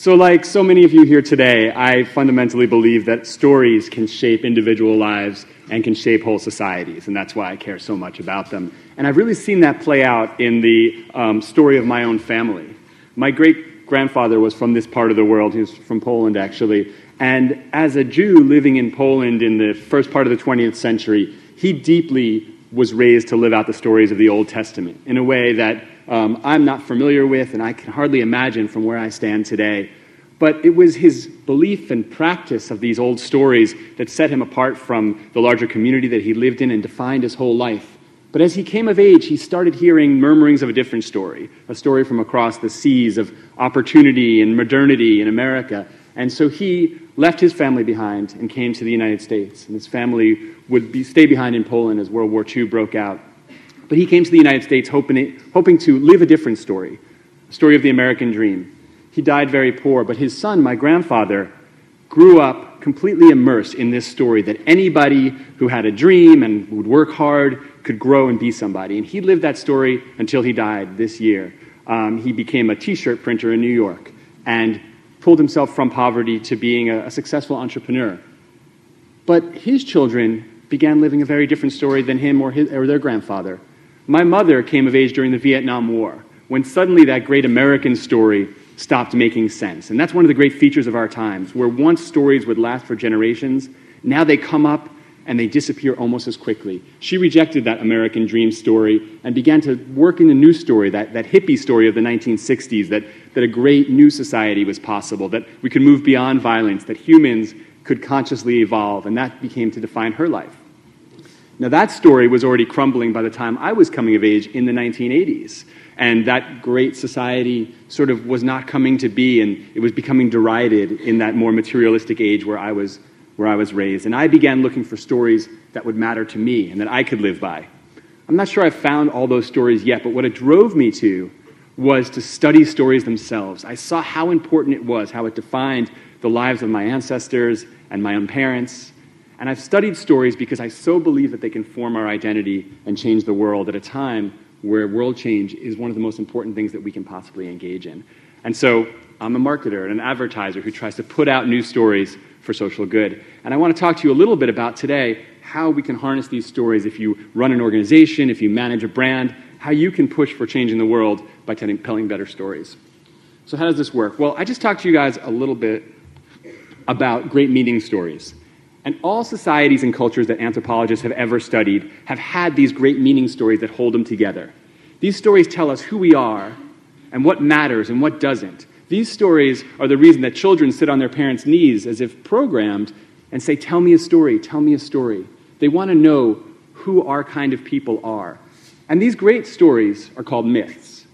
So, like so many of you here today, I fundamentally believe that stories can shape individual lives and can shape whole societies, and that's why I care so much about them. And I've really seen that play out in the um, story of my own family. My great grandfather was from this part of the world, he was from Poland actually, and as a Jew living in Poland in the first part of the 20th century, he deeply was raised to live out the stories of the Old Testament in a way that um, I'm not familiar with and I can hardly imagine from where I stand today. But it was his belief and practice of these old stories that set him apart from the larger community that he lived in and defined his whole life. But as he came of age, he started hearing murmurings of a different story, a story from across the seas of opportunity and modernity in America. And so he left his family behind and came to the United States. And his family would be, stay behind in Poland as World War II broke out. But he came to the United States hoping, hoping to live a different story, a story of the American dream. He died very poor, but his son, my grandfather, grew up completely immersed in this story that anybody who had a dream and would work hard could grow and be somebody. And he lived that story until he died this year. Um, he became a t shirt printer in New York and pulled himself from poverty to being a, a successful entrepreneur. But his children began living a very different story than him or, his, or their grandfather. My mother came of age during the Vietnam War, when suddenly that great American story stopped making sense. And that's one of the great features of our times, where once stories would last for generations, now they come up and they disappear almost as quickly. She rejected that American dream story and began to work in a new story, that, that hippie story of the 1960s, that, that a great new society was possible, that we could move beyond violence, that humans could consciously evolve, and that became to define her life. Now, that story was already crumbling by the time I was coming of age in the 1980s. And that great society sort of was not coming to be, and it was becoming derided in that more materialistic age where I was, where I was raised. And I began looking for stories that would matter to me and that I could live by. I'm not sure I've found all those stories yet, but what it drove me to was to study stories themselves. I saw how important it was, how it defined the lives of my ancestors and my own parents, and I've studied stories because I so believe that they can form our identity and change the world at a time where world change is one of the most important things that we can possibly engage in. And so I'm a marketer and an advertiser who tries to put out new stories for social good. And I want to talk to you a little bit about today how we can harness these stories if you run an organization, if you manage a brand, how you can push for changing the world by telling better stories. So, how does this work? Well, I just talked to you guys a little bit about great meaning stories. And all societies and cultures that anthropologists have ever studied have had these great meaning stories that hold them together. These stories tell us who we are and what matters and what doesn't. These stories are the reason that children sit on their parents' knees as if programmed and say, Tell me a story, tell me a story. They want to know who our kind of people are. And these great stories are called myths.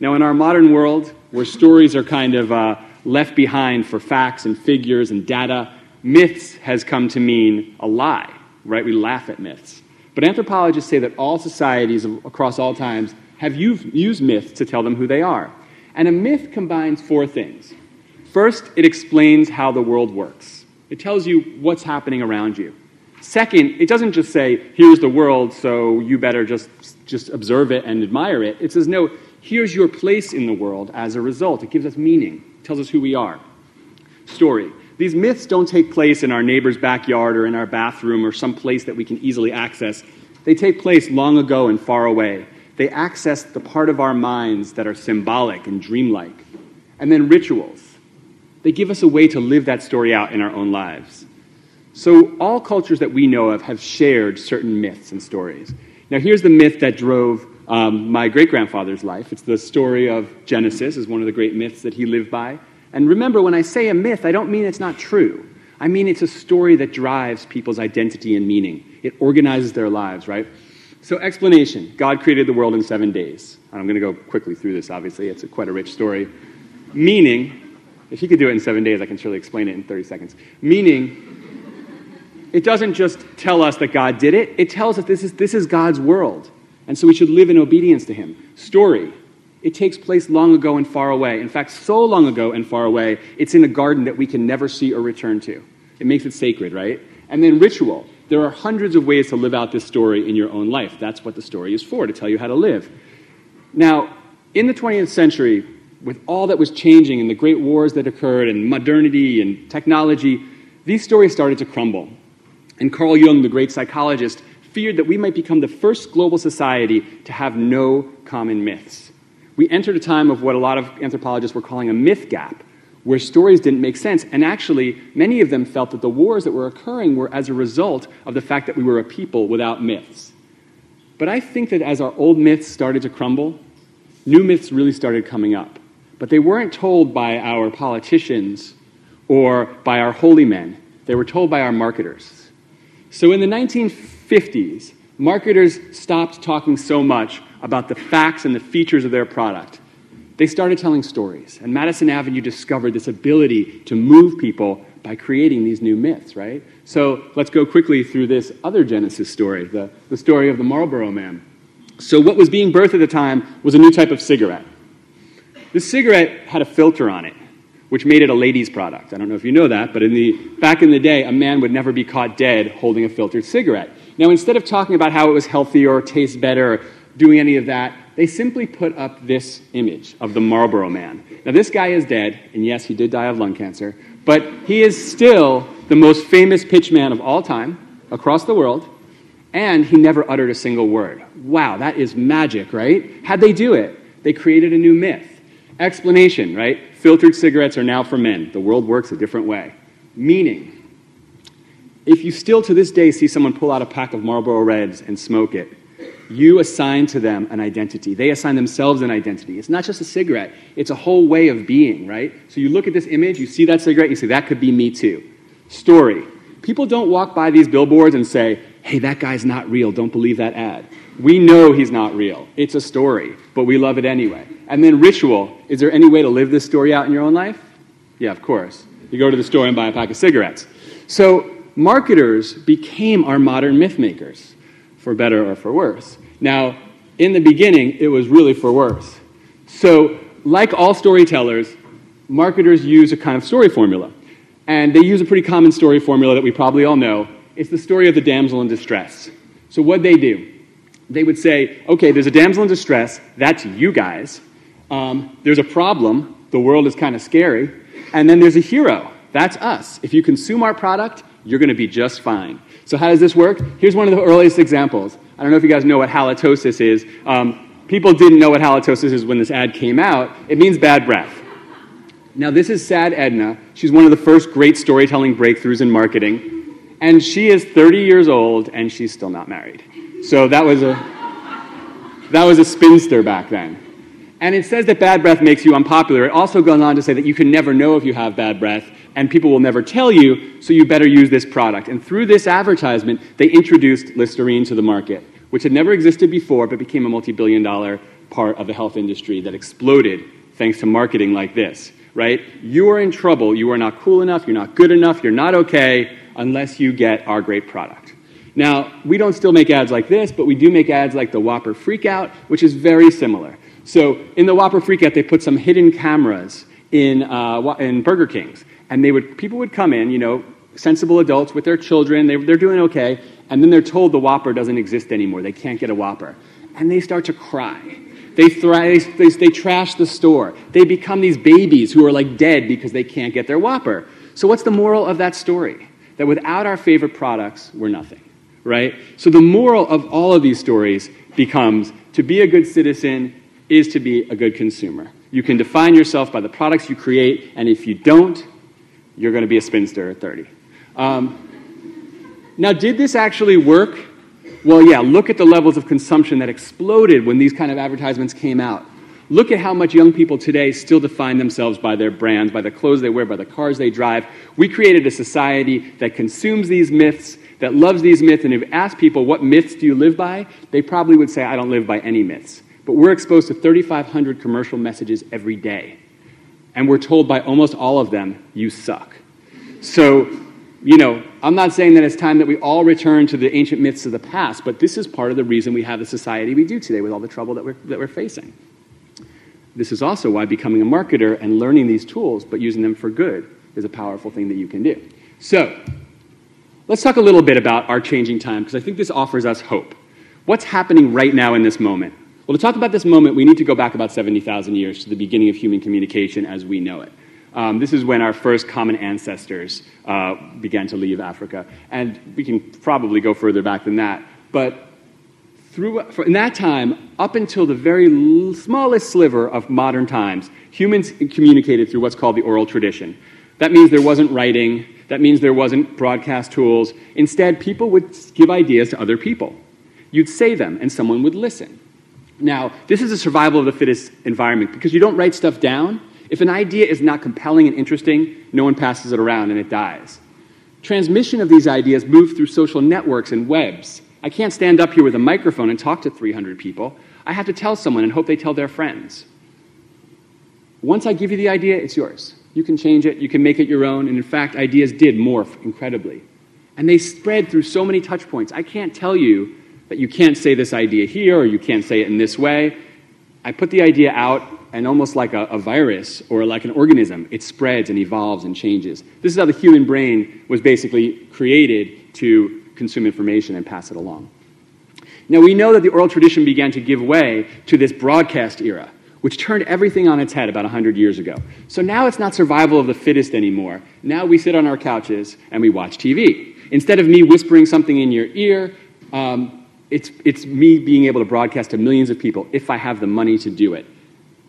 Now, in our modern world, where stories are kind of uh, left behind for facts and figures and data, myths has come to mean a lie, right? We laugh at myths. But anthropologists say that all societies across all times have used myths to tell them who they are. And a myth combines four things. First, it explains how the world works, it tells you what's happening around you. Second, it doesn't just say, here's the world, so you better just, just observe it and admire it. It says, no, here's your place in the world as a result. It gives us meaning, it tells us who we are. Story. These myths don't take place in our neighbor's backyard or in our bathroom or some place that we can easily access. They take place long ago and far away. They access the part of our minds that are symbolic and dreamlike. And then rituals. They give us a way to live that story out in our own lives. So, all cultures that we know of have shared certain myths and stories. Now, here's the myth that drove um, my great grandfather's life. It's the story of Genesis, is one of the great myths that he lived by. And remember, when I say a myth, I don't mean it's not true. I mean it's a story that drives people's identity and meaning. It organizes their lives, right? So, explanation God created the world in seven days. And I'm going to go quickly through this, obviously. It's a, quite a rich story. Meaning, if he could do it in seven days, I can surely explain it in 30 seconds. Meaning, it doesn't just tell us that God did it, it tells us this is, this is God's world. And so we should live in obedience to him. Story, it takes place long ago and far away. In fact, so long ago and far away, it's in a garden that we can never see or return to. It makes it sacred, right? And then ritual. There are hundreds of ways to live out this story in your own life. That's what the story is for, to tell you how to live. Now, in the 20th century, with all that was changing and the great wars that occurred and modernity and technology, these stories started to crumble. And Carl Jung, the great psychologist, feared that we might become the first global society to have no common myths. We entered a time of what a lot of anthropologists were calling a myth gap, where stories didn't make sense. And actually, many of them felt that the wars that were occurring were as a result of the fact that we were a people without myths. But I think that as our old myths started to crumble, new myths really started coming up. But they weren't told by our politicians or by our holy men, they were told by our marketers. So in the 1950s, marketers stopped talking so much about the facts and the features of their product. They started telling stories, and Madison Avenue discovered this ability to move people by creating these new myths, right? So let's go quickly through this other Genesis story, the, the story of the Marlboro Man. So, what was being birthed at the time was a new type of cigarette. This cigarette had a filter on it, which made it a ladies' product. I don't know if you know that, but in the, back in the day, a man would never be caught dead holding a filtered cigarette. Now, instead of talking about how it was healthier or tastes better doing any of that, they simply put up this image of the Marlboro Man. Now, this guy is dead, and yes, he did die of lung cancer, but he is still the most famous pitchman of all time across the world, and he never uttered a single word. Wow, that is magic, right? How'd they do it? They created a new myth. Explanation, right? Filtered cigarettes are now for men. The world works a different way. Meaning, if you still to this day see someone pull out a pack of Marlboro Reds and smoke it, you assign to them an identity. They assign themselves an identity. It's not just a cigarette, it's a whole way of being, right? So you look at this image, you see that cigarette, you say, that could be me too. Story. People don't walk by these billboards and say, hey, that guy's not real, don't believe that ad. We know he's not real. It's a story, but we love it anyway. And then ritual. Is there any way to live this story out in your own life? Yeah, of course. You go to the store and buy a pack of cigarettes. So marketers became our modern myth makers, for better or for worse. Now, in the beginning, it was really for worse. So, like all storytellers, marketers use a kind of story formula. And they use a pretty common story formula that we probably all know. It's the story of the damsel in distress. So, what they do, they would say, okay, there's a damsel in distress, that's you guys. Um, there's a problem, the world is kind of scary. And then there's a hero, that's us. If you consume our product, you're going to be just fine. So, how does this work? Here's one of the earliest examples. I don't know if you guys know what halitosis is. Um, people didn't know what halitosis is when this ad came out. It means bad breath. Now, this is Sad Edna. She's one of the first great storytelling breakthroughs in marketing. And she is 30 years old and she's still not married. So that was a, that was a spinster back then. And it says that bad breath makes you unpopular. It also goes on to say that you can never know if you have bad breath and people will never tell you, so you better use this product. And through this advertisement, they introduced Listerine to the market, which had never existed before but became a multi billion dollar part of the health industry that exploded thanks to marketing like this, right? You are in trouble. You are not cool enough. You're not good enough. You're not okay unless you get our great product. Now, we don't still make ads like this, but we do make ads like the Whopper Freakout, which is very similar. So, in the Whopper Freakout, they put some hidden cameras in, uh, in Burger Kings and they would, people would come in, you know, sensible adults with their children, they, they're doing okay, and then they're told the Whopper doesn't exist anymore. They can't get a Whopper. And they start to cry. They, they, they trash the store. They become these babies who are like dead because they can't get their Whopper. So, what's the moral of that story? That without our favorite products, we're nothing, right? So, the moral of all of these stories becomes to be a good citizen is to be a good consumer. You can define yourself by the products you create, and if you don't, you're going to be a spinster at 30. Um, now, did this actually work? Well, yeah, look at the levels of consumption that exploded when these kind of advertisements came out. Look at how much young people today still define themselves by their brands, by the clothes they wear, by the cars they drive. We created a society that consumes these myths, that loves these myths, and if you ask people, what myths do you live by? They probably would say, I don't live by any myths. But we're exposed to 3,500 commercial messages every day and we're told by almost all of them, you suck. So, you know, I'm not saying that it's time that we all return to the ancient myths of the past, but this is part of the reason we have the society we do today with all the trouble that we're, that we're facing. This is also why becoming a marketer and learning these tools, but using them for good, is a powerful thing that you can do. So, let's talk a little bit about our changing time, because I think this offers us hope. What's happening right now in this moment? Well, to talk about this moment, we need to go back about 70,000 years to the beginning of human communication as we know it. Um, this is when our first common ancestors uh, began to leave Africa. And we can probably go further back than that. But through, in that time, up until the very smallest sliver of modern times, humans communicated through what's called the oral tradition. That means there wasn't writing, that means there wasn't broadcast tools. Instead, people would give ideas to other people. You'd say them, and someone would listen. Now, this is a survival of the fittest environment because you don't write stuff down. If an idea is not compelling and interesting, no one passes it around and it dies. Transmission of these ideas move through social networks and webs. I can't stand up here with a microphone and talk to 300 people. I have to tell someone and hope they tell their friends. Once I give you the idea, it's yours. You can change it, you can make it your own, and in fact, ideas did morph incredibly. And they spread through so many touch points. I can't tell you that you can't say this idea here or you can't say it in this way. I put the idea out, and almost like a, a, virus or like an organism, it spreads and evolves and changes. This is how the human brain was basically created to consume information and pass it along. Now, we know that the oral tradition began to give way to this broadcast era which turned everything on its head about 100 years ago. So now it's not survival of the fittest anymore. Now we sit on our couches and we watch TV. Instead of me whispering something in your ear, um, it's, it's me being able to broadcast to millions of people if I have the money to do it.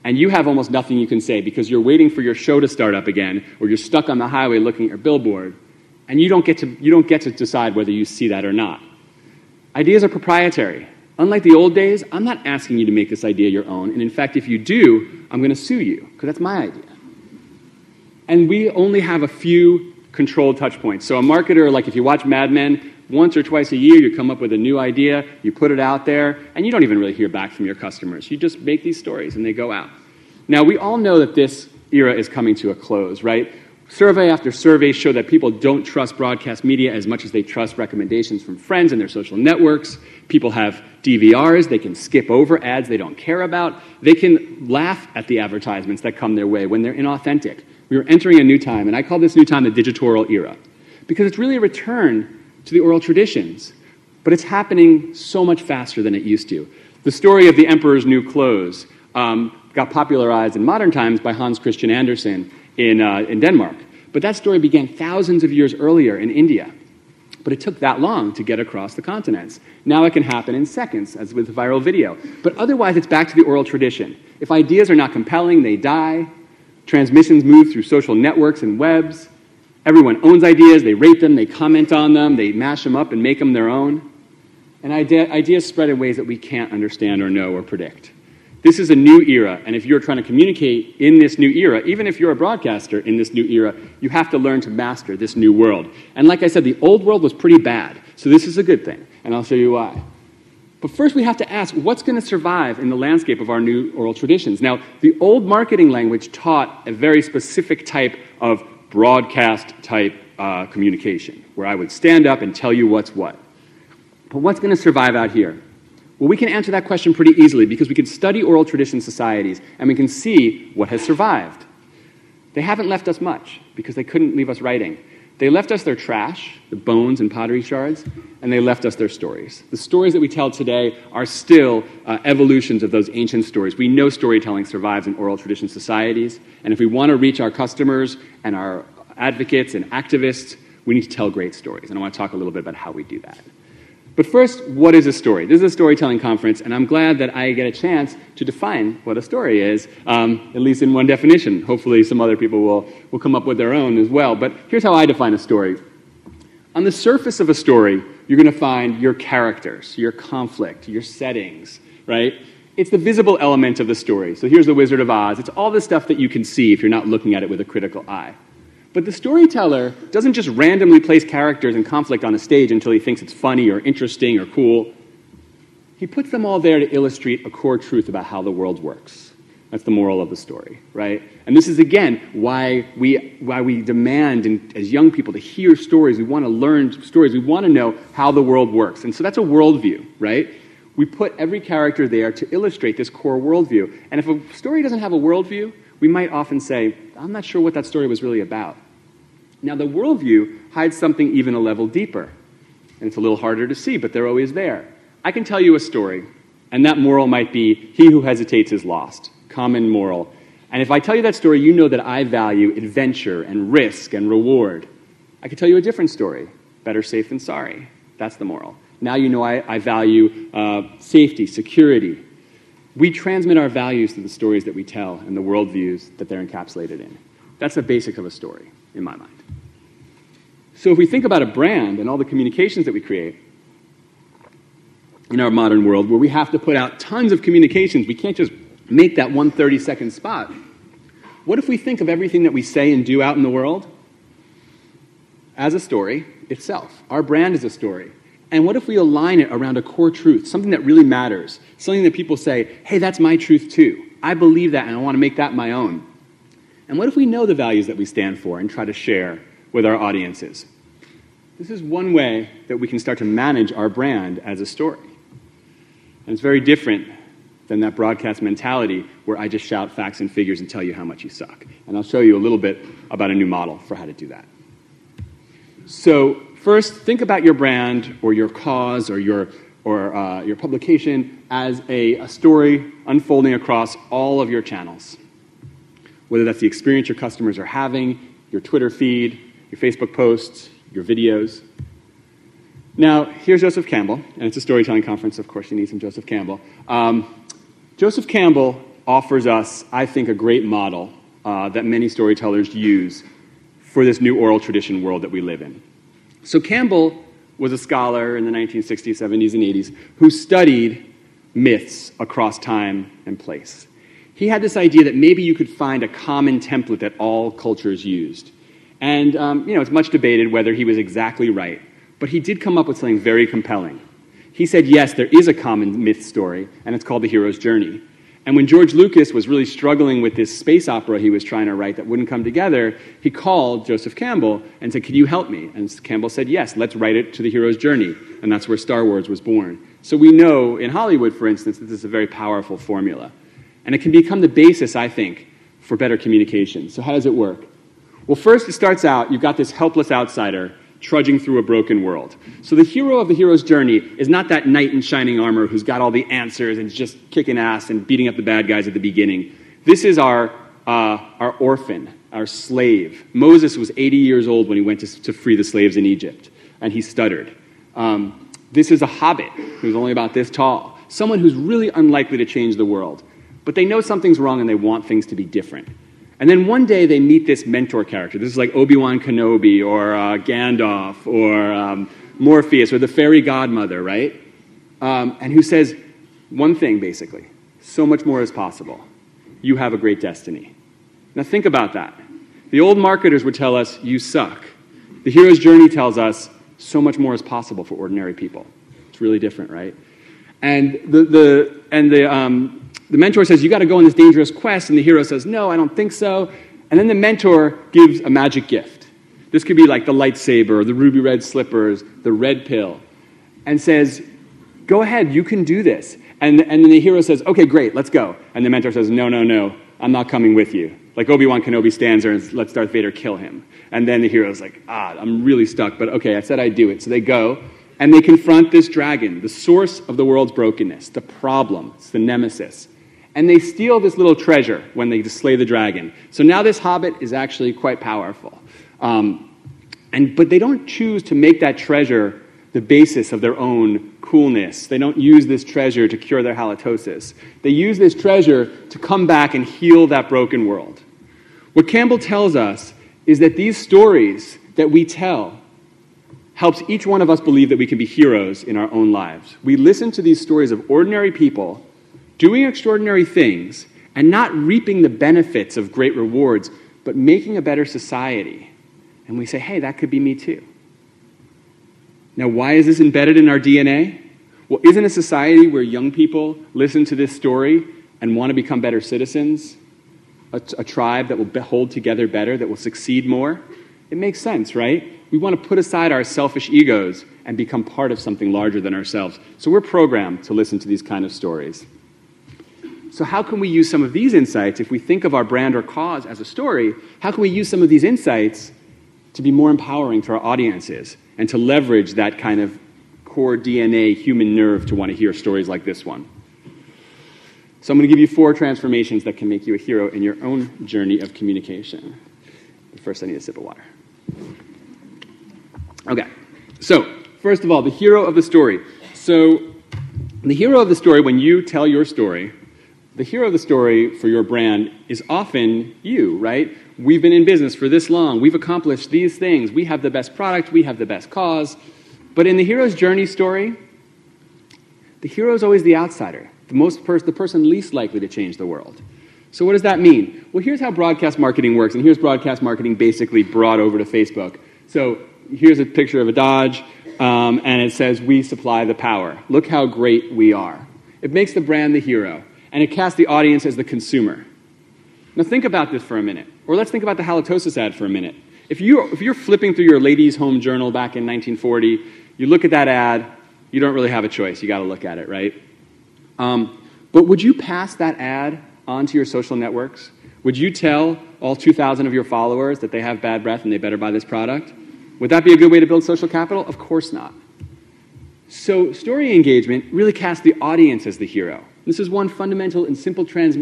And you have almost nothing you can say because you're waiting for your show to start up again, or you're stuck on the highway looking at your billboard, and you don't get to, you don't get to decide whether you see that or not. Ideas are proprietary. Unlike the old days, I'm not asking you to make this idea your own. And in fact, if you do, I'm going to sue you because that's my idea. And we only have a few controlled touch points. So, a marketer, like if you watch Mad Men, once or twice a year, you come up with a new idea, you put it out there, and you don't even really hear back from your customers. You just make these stories and they go out. Now, we all know that this era is coming to a close, right? Survey after survey show that people don't trust broadcast media as much as they trust recommendations from friends and their social networks. People have DVRs, they can skip over ads they don't care about. They can laugh at the advertisements that come their way when they're inauthentic. We are entering a new time, and I call this new time the digital era because it's really a return to the oral traditions, but it's happening so much faster than it used to. The story of the emperor's new clothes um, got popularized in modern times by Hans Christian Andersen in, uh, in Denmark. But that story began thousands of years earlier in India. But it took that long to get across the continents. Now it can happen in seconds, as with viral video. But otherwise, it's back to the oral tradition. If ideas are not compelling, they die. Transmissions move through social networks and webs. Everyone owns ideas, they rate them, they comment on them, they mash them up and make them their own. And ideas spread in ways that we can't understand or know or predict. This is a new era, and if you're trying to communicate in this new era, even if you're a broadcaster in this new era, you have to learn to master this new world. And like I said, the old world was pretty bad, so this is a good thing, and I'll show you why. But first, we have to ask what's going to survive in the landscape of our new oral traditions? Now, the old marketing language taught a very specific type of broadcast type uh, communication, where I would stand up and tell you what's what. But what's going to survive out here? Well, we can answer that question pretty easily because we can study oral tradition societies and we can see what has survived. They haven't left us much because they couldn't leave us writing. They left us their trash, the bones and pottery shards, and they left us their stories. The stories that we tell today are still uh, evolutions of those ancient stories. We know storytelling survives in oral tradition societies, and if we want to reach our customers and our advocates and activists, we need to tell great stories. And I want to talk a little bit about how we do that. But first, what is a story? This is a storytelling conference, and I'm glad that I get a chance to define what a story is, um, at least in one definition. Hopefully, some other people will, will come up with their own as well. But here's how I define a story. On the surface of a story, you're going to find your characters, your conflict, your settings, right? It's the visible element of the story. So here's the Wizard of Oz. It's all the stuff that you can see if you're not looking at it with a critical eye. But the storyteller doesn't just randomly place characters in conflict on a stage until he thinks it's funny or interesting or cool. He puts them all there to illustrate a core truth about how the world works. That's the moral of the story, right? And this is, again, why we, why we demand in, as young people to hear stories. We want to learn stories. We want to know how the world works. And so that's a worldview, right? We put every character there to illustrate this core worldview. And if a story doesn't have a worldview, we might often say, I'm not sure what that story was really about. Now, the worldview hides something even a level deeper. And it's a little harder to see, but they're always there. I can tell you a story, And that moral might be he who hesitates is lost, common moral. And if I tell you that story, you know that I value adventure and risk and reward. I could tell you a different story better safe than sorry. That's the moral. Now you know I, I value uh, safety, security. We transmit our values through the stories that we tell and the worldviews that they're encapsulated in. That's the basic of a story, in my mind. So if we think about a brand and all the communications that we create in our modern world, where we have to put out tons of communications, we can't just make that one 30 second spot. What if we think of everything that we say and do out in the world as a story itself? Our brand is a story. And what if we align it around a core truth, something that really matters, something that people say, hey, that's my truth too. I believe that and I want to make that my own. And what if we know the values that we stand for and try to share with our audiences? This is one way that we can start to manage our brand as a story. And it's very different than that broadcast mentality where I just shout facts and figures and tell you how much you suck. And I'll show you a little bit about a new model for how to do that. So, first, think about your brand or your cause or your, or, uh, your publication as a, a story unfolding across all of your channels. Whether that's the experience your customers are having, your Twitter feed, your Facebook posts, your videos. Now, here's Joseph Campbell, and it's a storytelling conference. Of course, you need some Joseph Campbell. Um, Joseph Campbell offers us, I think, a great model uh, that many storytellers use for this new oral tradition world that we live in. So, Campbell was a scholar in the 1960s, 70s, and 80s who studied myths across time and place. He had this idea that maybe you could find a common template that all cultures used. And, um, you know, it's much debated whether he was exactly right, but he did come up with something very compelling. He said, yes, there is a common myth story, and it's called The Hero's Journey. And when George Lucas was really struggling with this space opera he was trying to write that wouldn't come together, he called Joseph Campbell and said, Can you help me? And Campbell said, Yes, let's write it to the hero's journey. And that's where Star Wars was born. So we know in Hollywood, for instance, that this is a very powerful formula. And it can become the basis, I think, for better communication. So, how does it work? Well, first, it starts out you've got this helpless outsider trudging through a broken world. So the hero of the hero's journey is not that knight in shining armor who's got all the answers and is just kicking ass and beating up the bad guys at the beginning. This is our, uh, our orphan, our slave. Moses was 80 years old when he went to, to free the slaves in Egypt, and he stuttered. Um, this is a hobbit who's only about this tall, someone who's really unlikely to change the world. But they know something's wrong and they want things to be different. And then one day they meet this mentor character. This is like Obi Wan Kenobi or uh, Gandalf or um, Morpheus or the fairy godmother, right? Um, and who says one thing basically so much more is possible. You have a great destiny. Now think about that. The old marketers would tell us, you suck. The hero's journey tells us, so much more is possible for ordinary people. It's really different, right? And the, the, and the, um, the mentor says, You got to go on this dangerous quest. And the hero says, No, I don't think so. And then the mentor gives a magic gift. This could be like the lightsaber, the ruby red slippers, the red pill, and says, Go ahead, you can do this. And, and then the hero says, Okay, great, let's go. And the mentor says, No, no, no, I'm not coming with you. Like Obi Wan Kenobi stands there and lets Darth Vader kill him. And then the hero's like, Ah, I'm really stuck, but okay, I said I'd do it. So they go and they confront this dragon, the source of the world's brokenness, the problem, it's the nemesis and they steal this little treasure when they slay the dragon. So now this hobbit is actually quite powerful. Um, and, but they don't choose to make that treasure the basis of their own coolness. They don't use this treasure to cure their halitosis. They use this treasure to come back and heal that broken world. What Campbell tells us is that these stories that we tell helps each one of us believe that we can be heroes in our own lives. We listen to these stories of ordinary people doing extraordinary things and not reaping the benefits of great rewards, but making a better society. And we say, hey, that could be me too. Now, why is this embedded in our DNA? Well, isn't a society where young people listen to this story and want to become better citizens, a, tribe that will hold together better, that will succeed more? It makes sense, right? We want to put aside our selfish egos and become part of something larger than ourselves. So we're programmed to listen to these kind of stories. So, how can we use some of these insights, if we think of our brand or cause as a story, how can we use some of these insights to be more empowering to our audiences and to leverage that kind of core DNA human nerve to want to hear stories like this one? So I'm going to give you four transformations that can make you a hero in your own journey of communication. But first, I need a sip of water. Okay, so first of all, the hero of the story. So, the hero of the story, when you tell your story, the hero of the story for your brand is often you, right? We've been in business for this long. We've accomplished these things. We have the best product. We have the best cause. But in the hero's journey story, the hero is always the outsider, the, most the person least likely to change the world. So, what does that mean? Well, here's how broadcast marketing works, and here's broadcast marketing basically brought over to Facebook. So, here's a picture of a Dodge, um, and it says, We supply the power. Look how great we are. It makes the brand the hero, and it casts the audience as the consumer. Now, think about this for a minute. Or let's think about the halitosis ad for a minute. If, you, if you're flipping through your ladies' home journal back in 1940, you look at that ad, you don't really have a choice. You got to look at it, right? Um, but would you pass that ad onto your social networks? Would you tell all 2,000 of your followers that they have bad breath and they better buy this product? Would that be a good way to build social capital? Of course not. So, story engagement really casts the audience as the hero. This is one fundamental and simple, trans-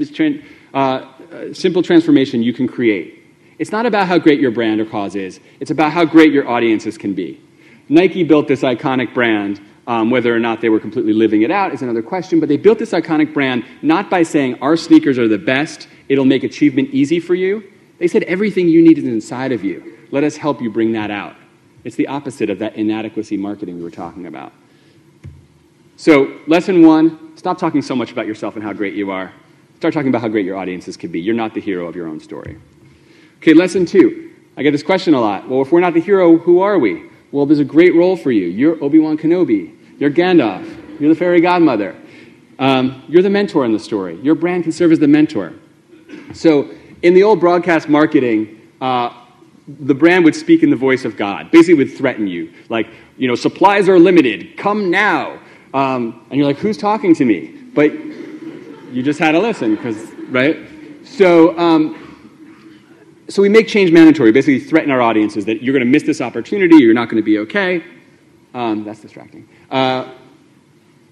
uh, uh, simple transformation you can create. It's not about how great your brand or cause is, it's about how great your audiences can be. Nike built this iconic brand. Um, whether or not they were completely living it out is another question, but they built this iconic brand not by saying, Our sneakers are the best, it'll make achievement easy for you. They said, Everything you need is inside of you. Let us help you bring that out. It's the opposite of that inadequacy marketing we were talking about. So, lesson one stop talking so much about yourself and how great you are. Start talking about how great your audiences could be. You're not the hero of your own story. Okay, lesson two. I get this question a lot. Well, if we're not the hero, who are we? Well, there's a great role for you. You're Obi Wan Kenobi. You're Gandalf. You're the fairy godmother. Um, you're the mentor in the story. Your brand can serve as the mentor. So, in the old broadcast marketing, uh, the brand would speak in the voice of God, basically would threaten you. Like, you know, supplies are limited, come now. Um, and you're like, who's talking to me? But you just had to listen, because, right? So, um, so we make change mandatory, basically threaten our audiences that you're going to miss this opportunity, you're not going to be okay. Um, that's distracting. Uh,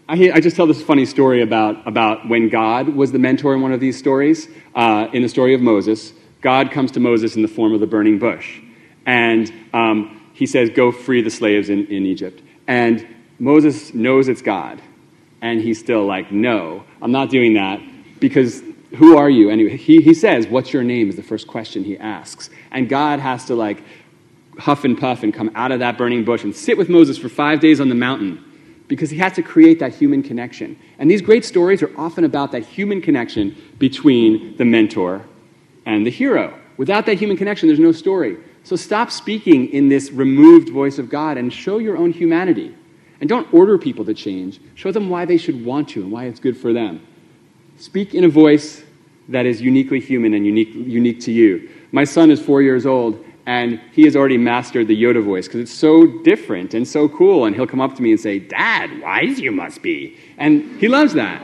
I, I, just tell this funny story about, about when God was the mentor in one of these stories. Uh, in the story of Moses, God comes to Moses in the form of the burning bush. And um, he says, Go free the slaves in, in Egypt. And Moses knows it's God. And he's still like, No, I'm not doing that because who are you? Anyway, he, he says, What's your name? is the first question he asks. And God has to like huff and puff and come out of that burning bush and sit with Moses for five days on the mountain because he has to create that human connection. And these great stories are often about that human connection between the mentor and the hero. Without that human connection, there's no story. So stop speaking in this removed voice of God and show your own humanity. And don't order people to change. Show them why they should want to and why it's good for them. Speak in a voice that is uniquely human and unique, unique to you. My son is four years old, and he has already mastered the Yoda voice because it's so different and so cool. And he'll come up to me and say, Dad, wise you must be. And he loves that.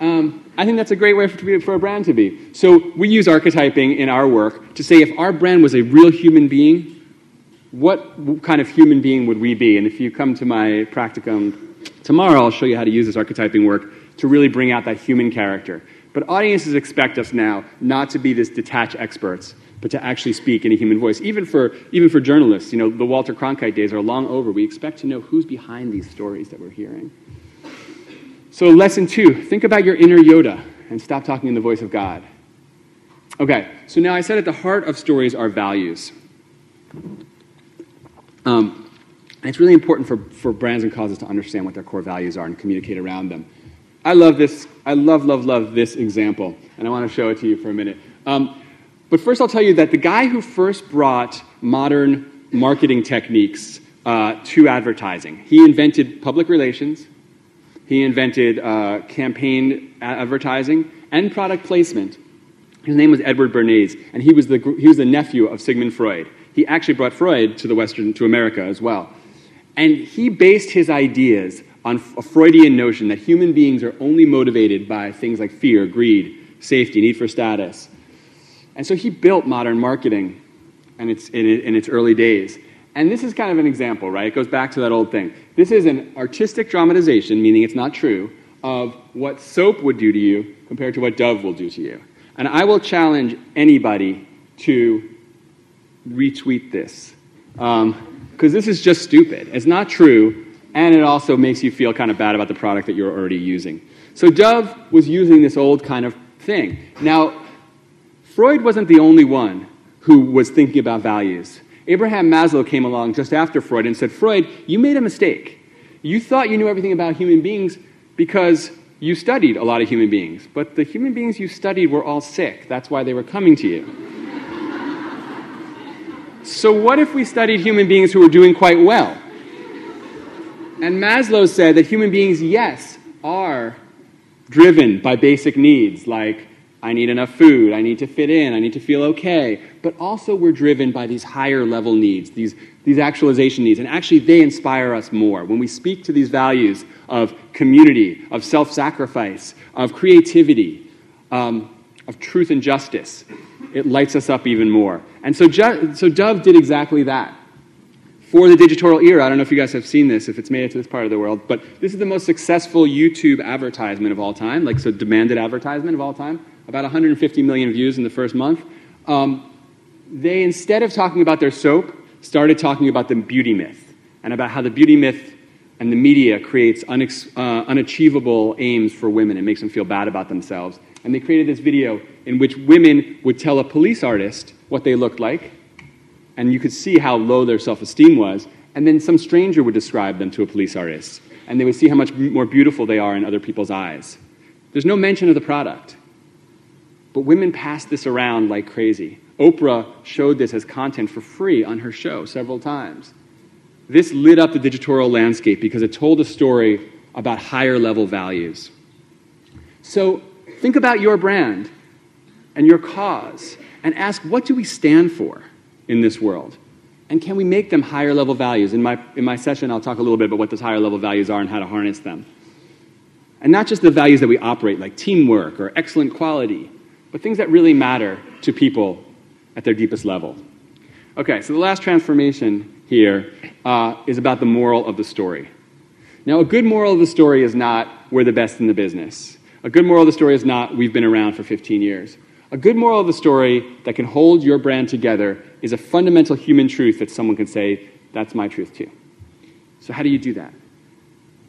Um, I think that's a great way for, for a brand to be. So we use archetyping in our work to say if our brand was a real human being, what kind of human being would we be? And if you come to my practicum tomorrow, I'll show you how to use this archetyping work to really bring out that human character. But audiences expect us now not to be this detached experts, but to actually speak in a human voice. Even for, even for journalists, you know, the Walter Cronkite days are long over. We expect to know who's behind these stories that we're hearing. So, lesson two think about your inner Yoda and stop talking in the voice of God. Okay, so now I said at the heart of stories are values. Um, it's really important for, for brands and causes to understand what their core values are and communicate around them. I love this, I love, love, love this example, and I want to show it to you for a minute. Um, but first, I'll tell you that the guy who first brought modern marketing techniques uh, to advertising, he invented public relations, he invented uh, campaign advertising and product placement. His name was Edward Bernays, and he was, the, he was the nephew of Sigmund Freud. He actually brought Freud to the Western, to America as well. And he based his ideas on a Freudian notion that human beings are only motivated by things like fear, greed, safety, need for status. And so he built modern marketing in its, in, in its early days. And this is kind of an example, right? It goes back to that old thing. This is an artistic dramatization, meaning it's not true, of what soap would do to you compared to what Dove will do to you. And I will challenge anybody to retweet this. Because um, this is just stupid. It's not true, and it also makes you feel kind of bad about the product that you're already using. So Dove was using this old kind of thing. Now, Freud wasn't the only one who was thinking about values. Abraham Maslow came along just after Freud and said, Freud, you made a mistake. You thought you knew everything about human beings because you studied a lot of human beings, but the human beings you studied were all sick. That's why they were coming to you. So, what if we studied human beings who were doing quite well? And Maslow said that human beings, yes, are driven by basic needs like I need enough food, I need to fit in, I need to feel okay. But also, we're driven by these higher level needs, these, these actualization needs. And actually, they inspire us more. When we speak to these values of community, of self sacrifice, of creativity, um, of truth and justice, it lights us up even more. And so, so Dove did exactly that for the digital era. I don't know if you guys have seen this, if it's made it to this part of the world, but this is the most successful YouTube advertisement of all time, like so demanded advertisement of all time, about 150 million views in the first month. Um, they, instead of talking about their soap, started talking about the beauty myth and about how the beauty myth and the media creates unex- uh, unachievable aims for women and makes them feel bad about themselves. And they created this video in which women would tell a police artist what they looked like and you could see how low their self esteem was. And then some stranger would describe them to a police artist, and they would see how much more beautiful they are in other people's eyes. There's no mention of the product. But women pass this around like crazy. Oprah showed this as content for free on her show several times. This lit up the digital landscape because it told a story about higher level values. So think about your brand and your cause and ask what do we stand for? in this world? And can we make them higher level values? In my, in my session, I'll talk a little bit about what those higher level values are and how to harness them. And not just the values that we operate, like teamwork or excellent quality, but things that really matter to people at their deepest level. Okay, so the last transformation here uh, is about the moral of the story. Now, a good moral of the story is not we're the best in the business. A good moral of the story is not we've been around for 15 years. A good moral of the story that can hold your brand together is a fundamental human truth that someone can say, that's my truth too. So, how do you do that?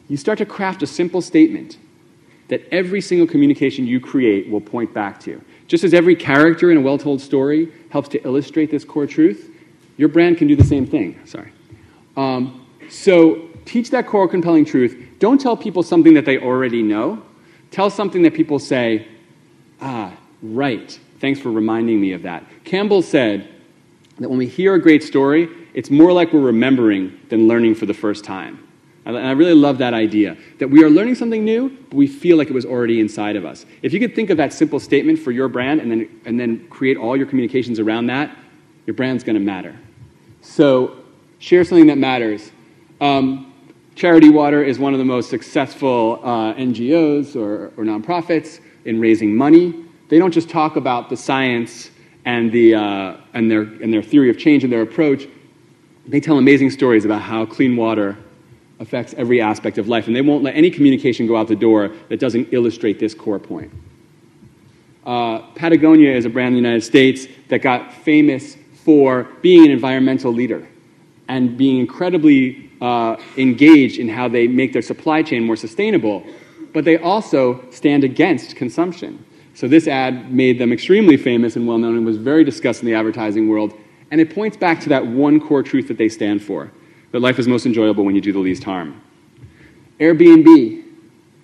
You start to craft a simple statement that every single communication you create will point back to. Just as every character in a well told story helps to illustrate this core truth, your brand can do the same thing. Sorry. Um, so, teach that core compelling truth. Don't tell people something that they already know. Tell something that people say, ah, Right. Thanks for reminding me of that. Campbell said that when we hear a great story, it's more like we're remembering than learning for the first time. And I really love that idea that we are learning something new, but we feel like it was already inside of us. If you could think of that simple statement for your brand and then, and then create all your communications around that, your brand's going to matter. So, share something that matters. Um, Charity Water is one of the most successful uh, NGOs or, or nonprofits in raising money they don't just talk about the science and, the, uh, and, their, and their theory of change and their approach. They tell amazing stories about how clean water affects every aspect of life, and they won't let any communication go out the door that doesn't illustrate this core point. Uh, Patagonia is a brand in the United States that got famous for being an environmental leader and being incredibly uh, engaged in how they make their supply chain more sustainable, but they also stand against consumption. So this ad made them extremely famous and well known and was very discussed in the advertising world. And it points back to that one core truth that they stand for that life is most enjoyable when you do the least harm. Airbnb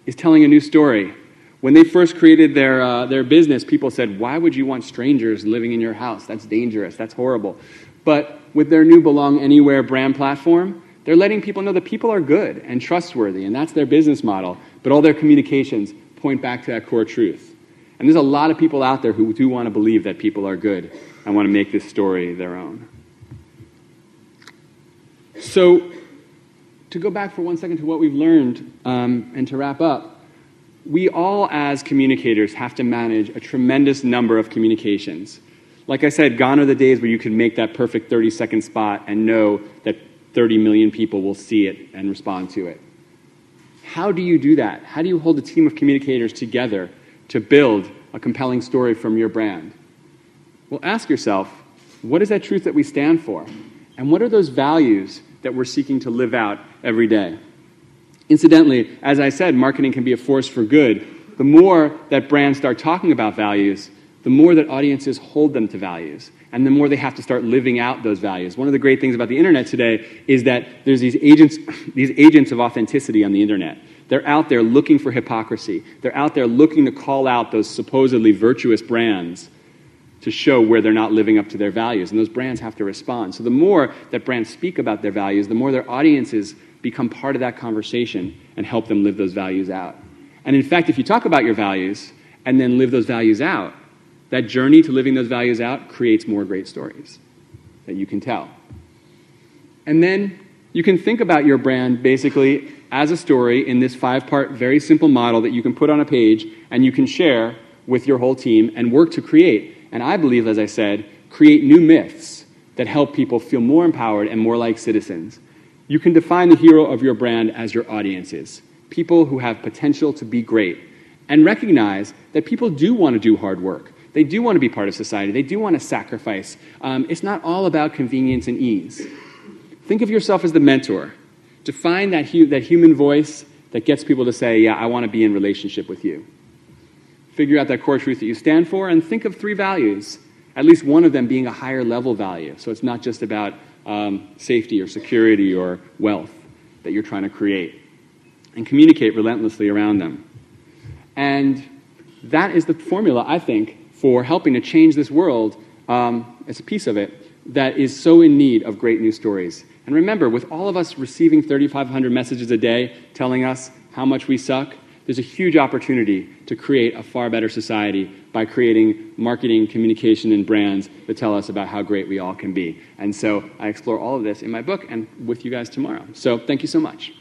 is telling a new story. When they first created their, uh, their business, people said, Why would you want strangers living in your house? That's dangerous. That's horrible. But with their new Belong Anywhere brand platform, they're letting people know that people are good and trustworthy, and that's their business model. But all their communications point back to that core truth. And there's a lot of people out there who do want to believe that people are good and want to make this story their own. So, to go back for one second to what we've learned um, and to wrap up, we all, as communicators, have to manage a tremendous number of communications. Like I said, gone are the days where you can make that perfect 30 second spot and know that 30 million people will see it and respond to it. How do you do that? How do you hold a team of communicators together to build a compelling story from your brand? Well, ask yourself what is that truth that we stand for? And what are those values that we're seeking to live out every day? Incidentally, as I said, marketing can be a force for good. The more that brands start talking about values, the more that audiences hold them to values and the more they have to start living out those values. One of the great things about the internet today is that there's these agents, these agents of authenticity on the internet. They're out there looking for hypocrisy. They're out there looking to call out those supposedly virtuous brands to show where they're not living up to their values. And those brands have to respond. So the more that brands speak about their values, the more their audiences become part of that conversation and help them live those values out. And in fact, if you talk about your values and then live those values out, that journey to living those values out creates more great stories that you can tell. And then you can think about your brand basically as a story in this five part, very simple model that you can put on a page and you can share with your whole team and work to create. And I believe, as I said, create new myths that help people feel more empowered and more like citizens. You can define the hero of your brand as your audiences, people who have potential to be great, and recognize that people do want to do hard work. They do want to be part of society. They do want to sacrifice. Um, it's not all about convenience and ease. Think of yourself as the mentor. To find that, hu- that human voice that gets people to say, Yeah, I want to be in relationship with you. Figure out that core truth that you stand for and think of three values, at least one of them being a higher level value. So it's not just about um, safety or security or wealth that you're trying to create. And communicate relentlessly around them. And that is the formula, I think, for helping to change this world um, as a piece of it that is so in need of great news stories. And remember, with all of us receiving 3,500 messages a day telling us how much we suck, there's a huge opportunity to create a far better society by creating marketing, communication, and brands that tell us about how great we all can be. And so I explore all of this in my book and with you guys tomorrow. So thank you so much.